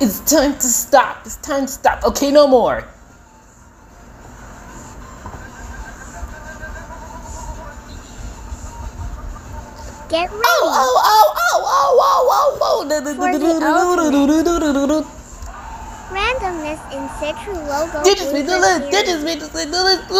It's time to stop. It's time to stop. Okay, no more. Get ready. Oh, oh, oh, oh, oh, oh, oh, oh. Randomness in Citru logo. Digits me the list. Digits me the list.